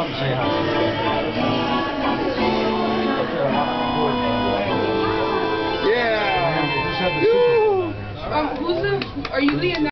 mum say hi? Yeah! Uh, are you Leonardo?